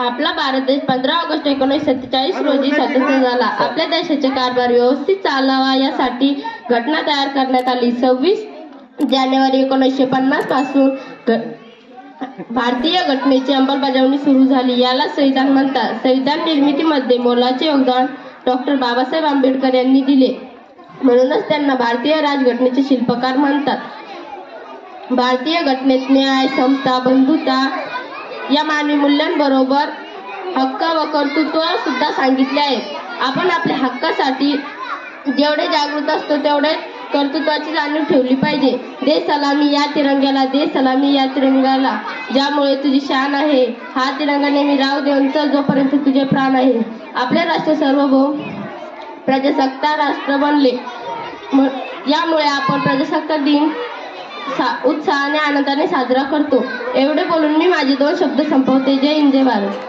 आपला भारत देश पंधरा ऑगस्ट एकोणीसशे सत्तेचाळीस रोजी स्वतंत्र झाला. आपल्या देशाचे कारभार व्यवस्थित चालावा यासाठी घटना तयार करण्यात आली. सव्वीस जानेवारी एकोणीसशे पन्नासपासून भारतीय घटनेची अंमलबजावणी सुरू झाली. याला संविधान म्हणतात. संविधान निर्मितीमध्ये मोलाचे योगदान डॉक्टर बाबासाहेब आंबेडकर यांनी दिले. म्हणूनच त्यांना भारतीय राजघटनेचे शिल्पकार म्हणतात. भारतीय घटनेत न्याय समता बंधुता या मानवी मूल्यांबरोबर हक्क व कर्तृत्व सुद्धा सांगितले आहे आपण आपल्या हक्कासाठी जेवढे जागृत असतो तेवढे कर्तृत्वाची जाणीव ठेवली पाहिजे. दे सलामी या तिरंग्याला दे सलामी या तिरंग्याला. ज्यामुळे तुझी शान आहे हा तिरंगा नेहमी राव देऊन चल जोपर्यंत तुझे प्राण आहे. आपले राष्ट्र सर्वभौम प्रजासत्ता राष्ट्र बनले. म- यामुळे आपण प्रजासत्ताक दिन सा- उत्साहाने आनंदाने साजरा करतो. एवढे बोलून मी माझे दोन शब्द संपवते. जय हिंद जय भारत.